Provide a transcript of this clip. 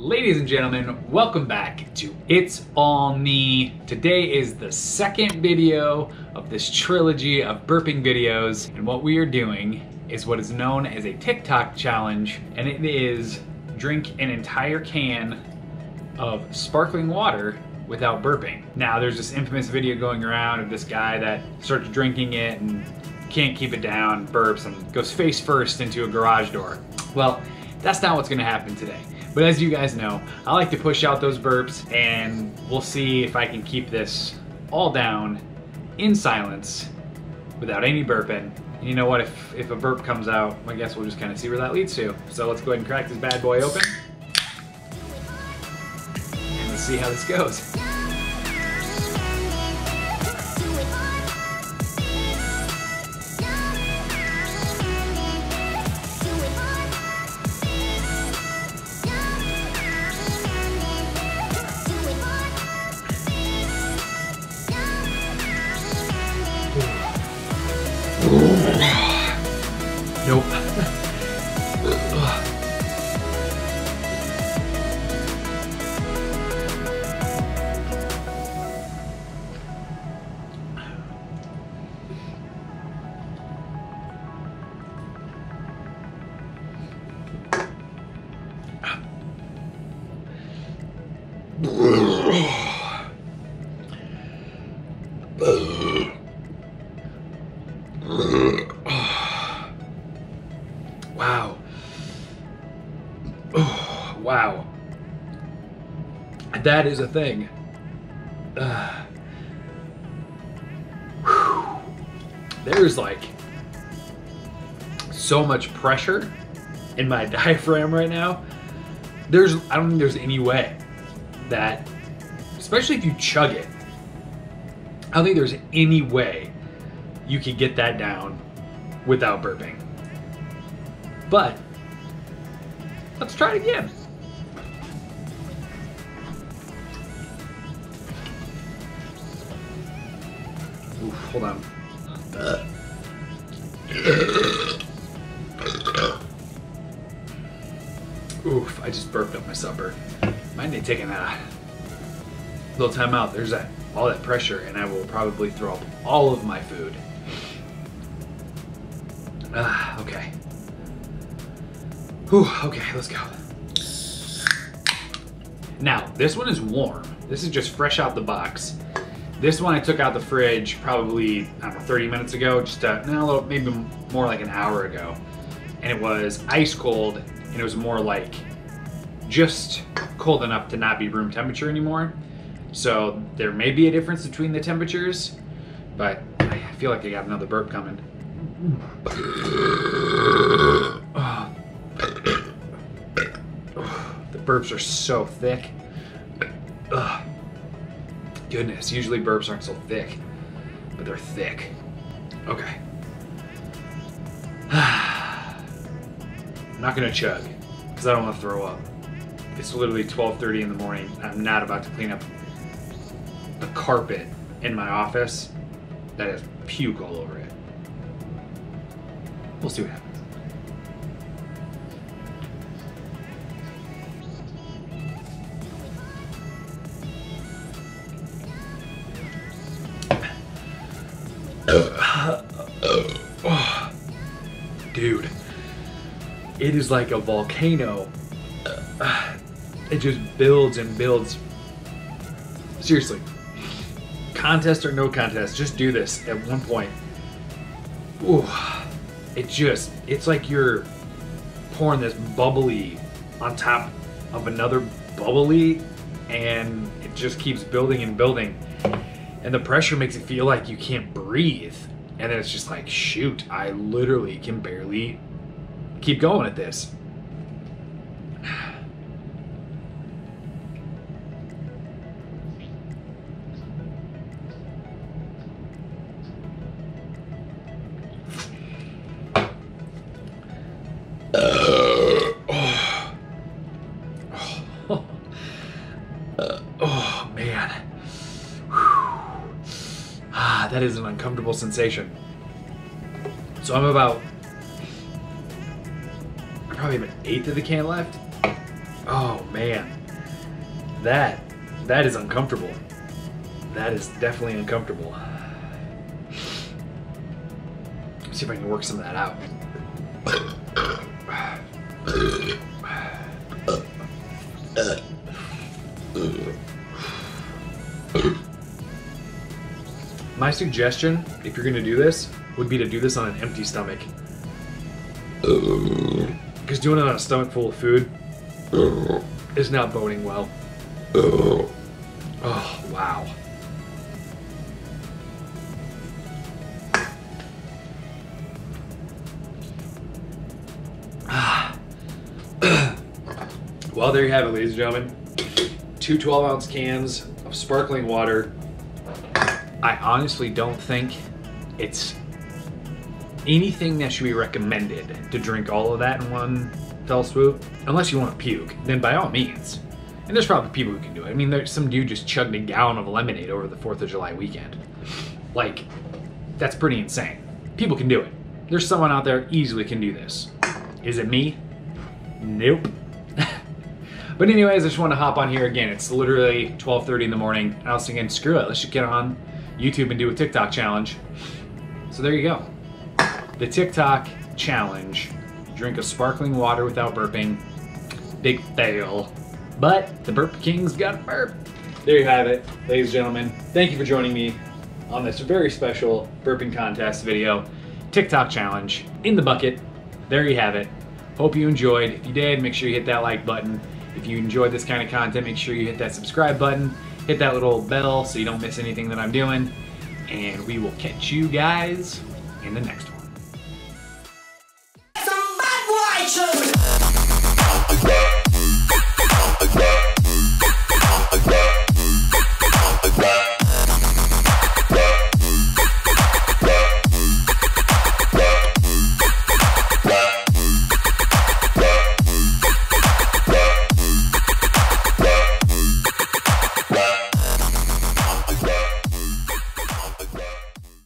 Ladies and gentlemen, welcome back to It's All-Knee. Today is the second video of this trilogy of burping videos, and what we are doing is what is known as a TikTok challenge, and it is drink an entire can of sparkling water without burping. Now, there's this infamous video going around of this guy that starts drinking it and can't keep it down, burps, and goes face first into a garage door. Well, that's not what's gonna happen today. But as you guys know, I like to push out those burps and we'll see if I can keep this all down in silence without any burping. And you know what, if, if a burp comes out, I guess we'll just kind of see where that leads to. So let's go ahead and crack this bad boy open. And let's see how this goes. Nope. Wow. That is a thing. Uh. There's like so much pressure in my diaphragm right now. There's, I don't think there's any way that, especially if you chug it, I don't think there's any way you can get that down without burping. But let's try it again. Oof, hold on. Oof, I just burped up my supper. Might need taking a little time out. There's that all that pressure, and I will probably throw up all of my food. Ah, okay. Whew, okay, let's go. Now, this one is warm. This is just fresh out the box. This one I took out the fridge probably, I don't know, 30 minutes ago, just a, no, a little, maybe more like an hour ago. And it was ice cold, and it was more like just cold enough to not be room temperature anymore. So there may be a difference between the temperatures, but I feel like I got another burp coming. Oh. The burps are so thick. Goodness, usually burps aren't so thick, but they're thick. Okay. I'm not gonna chug, because I don't want to throw up. It's literally 12.30 in the morning. I'm not about to clean up the carpet in my office that has puke all over it. We'll see what happens. Dude, it is like a volcano. It just builds and builds. Seriously, contest or no contest, just do this at one point. Ooh, it just, it's like you're pouring this bubbly on top of another bubbly, and it just keeps building and building. And the pressure makes it feel like you can't breathe. And then it's just like, shoot, I literally can barely keep going at this. That is an uncomfortable sensation. So I'm about probably have an eighth of the can left. Oh man, that that is uncomfortable. That is definitely uncomfortable. Let's see if I can work some of that out. My suggestion, if you're gonna do this, would be to do this on an empty stomach. Because doing it on a stomach full of food is not boding well. Oh, wow. well, there you have it, ladies and gentlemen. Two 12 ounce cans of sparkling water. I honestly don't think it's anything that should be recommended to drink all of that in one fell swoop, unless you want to puke, then by all means. And there's probably people who can do it. I mean, there's some dude just chugged a gallon of lemonade over the 4th of July weekend. Like, that's pretty insane. People can do it. There's someone out there easily can do this. Is it me? Nope. but anyways, I just want to hop on here again. It's literally 12:30 in the morning. And I was thinking, screw it, let's just get on YouTube and do a TikTok challenge. So there you go. The TikTok challenge. Drink a sparkling water without burping. Big fail. But the Burp King's got a burp. There you have it, ladies and gentlemen. Thank you for joining me on this very special burping contest video. TikTok challenge in the bucket. There you have it. Hope you enjoyed. If you did, make sure you hit that like button. If you enjoyed this kind of content, make sure you hit that subscribe button. Hit that little bell so you don't miss anything that I'm doing. And we will catch you guys in the next one.